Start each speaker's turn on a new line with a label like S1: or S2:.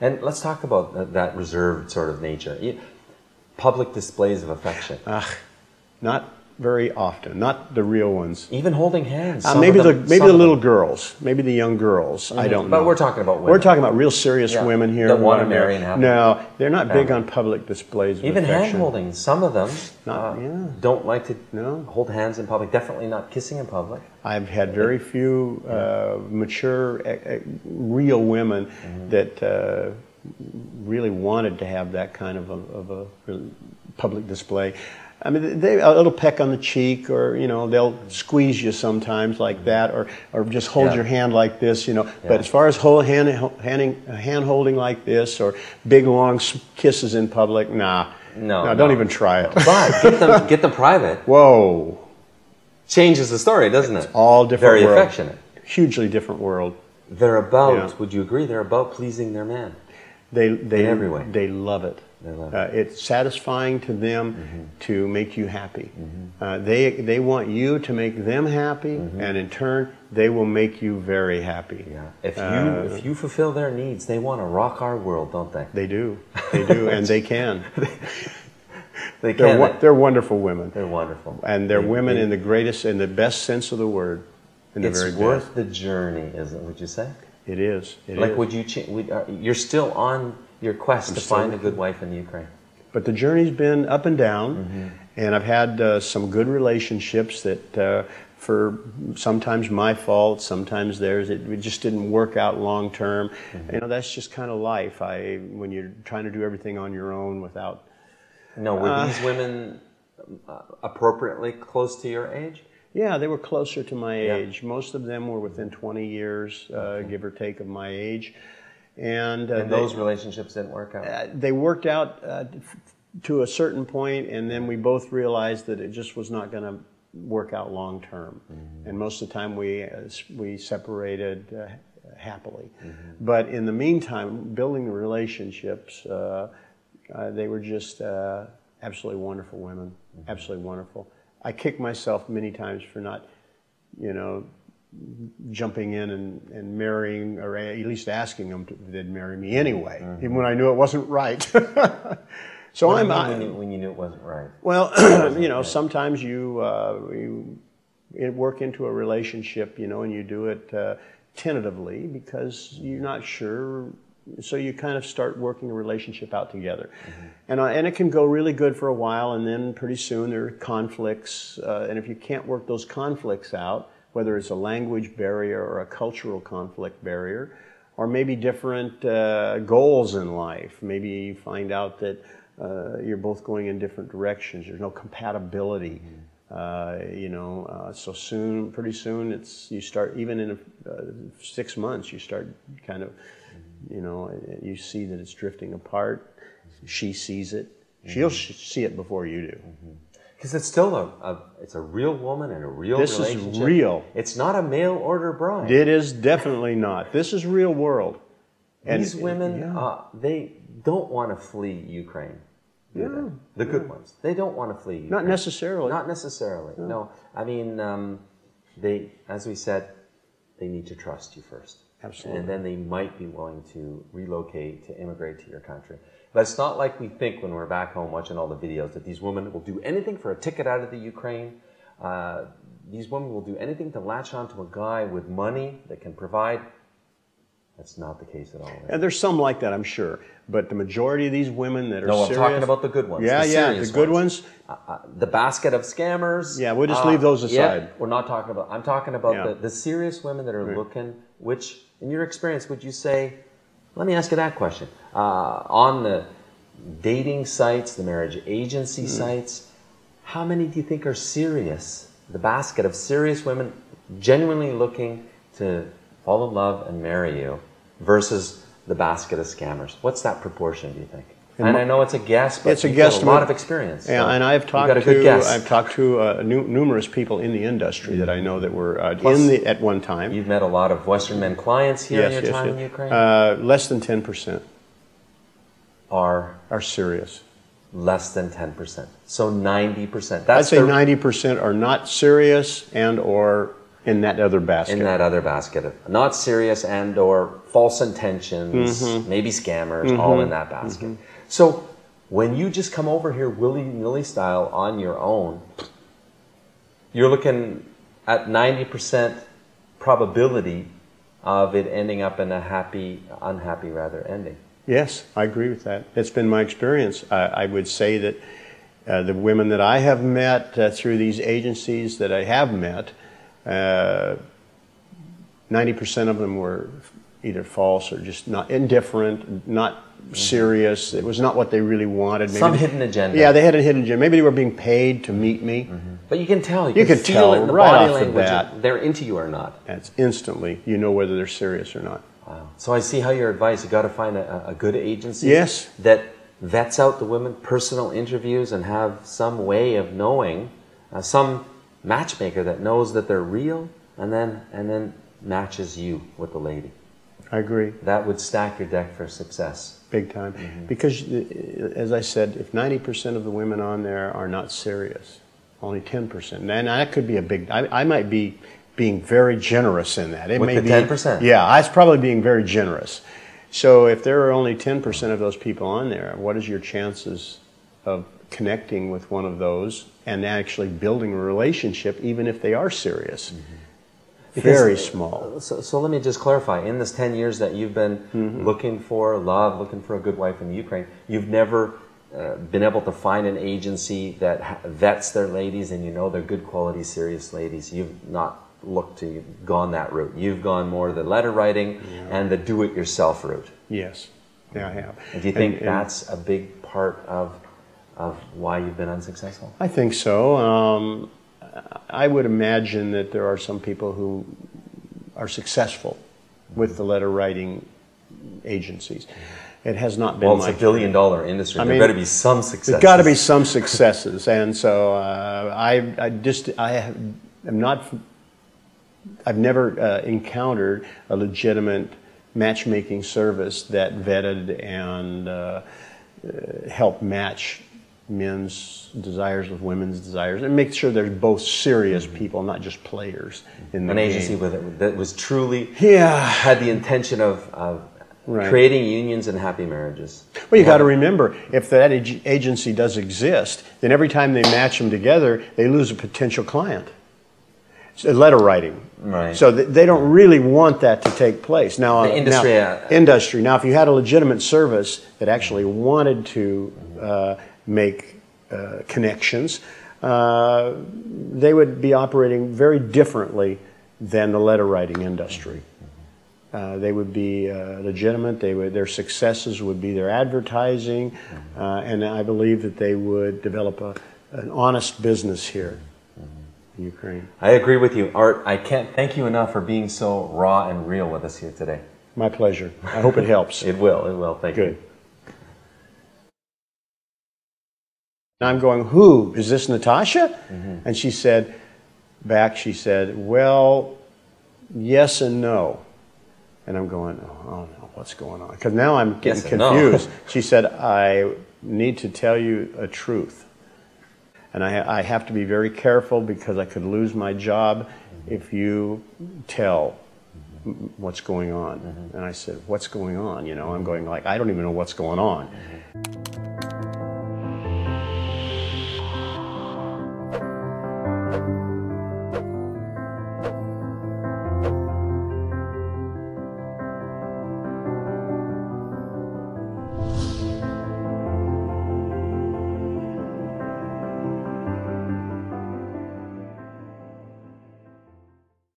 S1: And let's talk about that, reserved sort of nature. Public displays of affection.
S2: Not very often, not the real ones.
S1: Even holding hands.
S2: Uh, maybe
S1: of
S2: the maybe the little girls, maybe the young girls. I don't know.
S1: But we're talking about
S2: We're talking about real serious
S1: Yeah,
S2: women here.
S1: that wanna
S2: wanna
S1: marry and have-
S2: No, they're not big on public displays of
S1: Even hand holding. Some of them
S2: Not-
S1: uh,
S2: yeah.
S1: don't like to
S2: No.
S1: hold hands in public. Definitely not kissing in public.
S2: I've had very few uh, mature, real women
S1: Mm-hmm.
S2: that uh, really wanted to have that kind of a, of a public display. I mean, they a little peck on the cheek, or you know, they'll squeeze you sometimes like mm-hmm. that, or or just hold
S1: Yeah.
S2: your hand like this, you know.
S1: Yeah.
S2: But as far as hold, hand handing, hand holding like this, or big long kisses in public, nah,
S1: No,
S2: don't even try it.
S1: But get them, get them private.
S2: Whoa,
S1: Changes the story, doesn't it?
S2: all different.
S1: Very
S2: world.
S1: affectionate.
S2: Hugely different world.
S1: They're about,
S2: Yeah.
S1: would you agree, they're about pleasing their man.
S2: They they
S1: In every way.
S2: they love it.
S1: They love
S2: Uh, it's satisfying to them
S1: Mm-hmm.
S2: to make you happy. Uh, they they want you to make them happy, and in turn, they will make you very happy.
S1: Mm-hmm. Yeah. If you
S2: Uh,
S1: if you fulfill their needs, they want to rock our world, don't they?
S2: They do, they do, and they can.
S1: They
S2: They're
S1: can.
S2: they're wonderful women,
S1: They're wonderful.
S2: and they're
S1: They-
S2: women
S1: they-
S2: in the greatest, in the best sense of the word. In the
S1: It's
S2: very
S1: worth the journey, isn't it? Would you say?
S2: It is. It
S1: like,
S2: is.
S1: would you? Cha- would, uh, you're still on your quest to find a good wife in the Ukraine.
S2: But the journey's been up and down,
S1: Mm-hmm.
S2: and I've had uh, some good relationships that, uh, for sometimes my fault, sometimes theirs, it, it just didn't work out long term.
S1: Mm-hmm.
S2: You know, that's just kind of life. I when you're trying to do everything on your own without.
S1: No, were
S2: Uh,
S1: these women uh, appropriately close to your age?
S2: Yeah, they were closer to my
S1: Yeah.
S2: age. Most of them were within 20 years, uh, give or take, of my age, and, uh,
S1: And
S2: they-
S1: those relationships didn't work out.
S2: uh, they worked out uh, to a certain point, and then we both realized that it just was not going to work out long term. And most of the time, we uh, we separated uh, happily. But in the meantime, building the relationships, uh, uh, they were just uh, absolutely wonderful women, absolutely wonderful. I kick myself many times for not, you know, jumping in and, and marrying, or at least asking them to, if they'd marry me anyway, even when I knew it wasn't right. so I'm, I,
S1: when, you, when you knew it wasn't right.
S2: well, you know, sometimes you, uh, you work into a relationship, you know, and you do it uh, tentatively because you're not sure. So you kind of start working a relationship out together, and uh, and it can go really good for a while, and then pretty soon there are conflicts, uh, and if you can't work those conflicts out, whether it's a language barrier or a cultural conflict barrier, or maybe different uh, goals in life. Maybe you find out that uh, you're both going in different directions. There's no compatibility. Uh, you know, uh, so soon, pretty soon, it's you start even in a, uh, six months. You start kind of, you know, you see that it's drifting apart. She sees it. She'll sh- see it before you do.
S1: Because it's still a, a it's a real woman and a real
S2: This is real.
S1: It's not a mail order bride.
S2: It is definitely not. This is real world. And-
S1: These women,
S2: yeah.
S1: uh, they don't want to flee Ukraine. they? The good ones. They don't want to flee. Ukraine.
S2: Not necessarily.
S1: Not necessarily. No. I mean, um, they, as we said, they need to trust you first.
S2: Absolutely.
S1: And then they might be willing to relocate, to immigrate to your country. But it's not like we think when we're back home watching all the videos that these women will do anything for a ticket out of the Ukraine. Uh, these women will do anything to latch onto a guy with money that can provide. That's not the case at all.
S2: And there's some like that, I'm sure. But the majority of these women that are
S1: No, I'm
S2: serious,
S1: talking about the good ones.
S2: Yeah,
S1: the
S2: yeah, the good ones.
S1: Uh, uh, the basket of scammers.
S2: Yeah, we'll just leave those
S1: yeah,
S2: aside.
S1: we're not talking about. I'm talking about
S2: Yeah.
S1: the, the serious women that are looking. Which, in your experience, would you say? Let me ask you that question. Uh, on the dating sites, the marriage agency
S2: Hmm.
S1: sites, how many do you think are serious? The basket of serious women genuinely looking to fall in love and marry you versus the basket of scammers. What's that proportion, do you think? And, I know it's a guess, but
S2: It's a
S1: you've a lot of experience.
S2: Yeah,
S1: so
S2: and I've talked
S1: got a good
S2: to
S1: guess.
S2: I've talked to uh, nu- numerous people in the industry that I know that were uh,
S1: Plus,
S2: in the at one time.
S1: You've met a lot of Western men clients here in your time in Ukraine.
S2: Uh, less than ten percent
S1: are
S2: are serious.
S1: less than 10%. So 90%.
S2: I'd say ninety percent are not serious and or in that other basket.
S1: in that other basket of not serious and or false intentions,
S2: Mm-hmm.
S1: maybe scammers, all in that basket. So when you just come over here willy nilly style on your own, you're looking at ninety percent probability of it ending up in a happy, unhappy rather ending.
S2: Yes, I agree with that. It's been my experience. I, I would say that uh, the women that I have met uh, through these agencies that I have met, uh, 90% of them were either false or just not indifferent, not serious. It was not what they really wanted.
S1: Some hidden agenda.
S2: Yeah, they had a hidden agenda. Maybe they were being paid to meet me.
S1: But you can tell. You,
S2: You
S1: can
S2: can tell
S1: it in the
S2: right
S1: body language
S2: bat.
S1: they're into you or not.
S2: That's instantly, you know whether they're serious or not.
S1: Wow. So I see how your advice. You got to find a, a good agency.
S2: Yes.
S1: That vets out the women, personal interviews, and have some way of knowing, uh, some matchmaker that knows that they're real, and then and then matches you with the lady.
S2: I agree.
S1: That would stack your deck for success.
S2: Big time. Because, uh, as I said, if 90% of the women on there are not serious, only 10%, and that could be a big, I, I might be being very generous in that. It
S1: With
S2: may
S1: the
S2: be,
S1: 10%?
S2: Yeah, I was probably being very generous. So if there are only 10% of those people on there, what is your chances of connecting with one of those and actually building a relationship, even if they are serious? Very
S1: Because-
S2: small.
S1: So, so let me just clarify. In this 10 years that you've been
S2: Mm-hmm.
S1: looking for love, looking for a good wife in the Ukraine, you've never uh, been able to find an agency that vets their ladies and you know they're good quality, serious ladies. You've not looked to, gone that route. You've gone more the letter writing and the do it yourself route.
S2: Yes, yeah, I have.
S1: And do you think
S2: And- and-
S1: that's a big part of, of why you've been unsuccessful?
S2: I think so. Um, I would imagine that there are some people who are successful with the letter writing agencies. It has not been
S1: Well, it's a billion dollar industry.
S2: I
S1: there
S2: mean,
S1: got to be some success.
S2: There's got to be some successes, and so uh, I, I just I have, am not. I've never uh, encountered a legitimate matchmaking service that vetted and uh, uh, helped match men's desires with women's desires and make sure they're both serious people, not just players in the
S1: an agency
S2: game.
S1: with it that was truly
S2: Yeah.
S1: had the intention of, of
S2: Right.
S1: creating unions and happy marriages.
S2: Well, you got to remember, if that ag- agency does exist, then every time they match them together, they lose a potential client. It's letter writing.
S1: Right.
S2: So th- they don't really want that to take place. Now,
S1: The
S2: uh,
S1: industry,
S2: now,
S1: uh,
S2: industry. Now, if you had a legitimate service that actually wanted to uh, make uh, connections, uh, they would be operating very differently than the letter writing industry. Uh, they would be uh, legitimate. They would, their successes would be their advertising, uh, and I believe that they would develop a, an honest business here in Ukraine.
S1: I agree with you, Art. I can't thank you enough for being so raw and real with us here today.
S2: My pleasure. I hope it helps.
S1: It will. It will. Thank
S2: Good.
S1: you.
S2: And I'm going, who? Is this Natasha?
S1: Mm-hmm.
S2: And she said, back, she said, well, yes and no. And I'm going, oh, oh no, what's going on? Because now I'm getting
S1: Yes and no.
S2: confused. she said, I need to tell you a truth. And I, I have to be very careful because I could lose my job if you tell m- what's going on. And I said, what's going on? You know, I'm going like, I don't even know what's going on.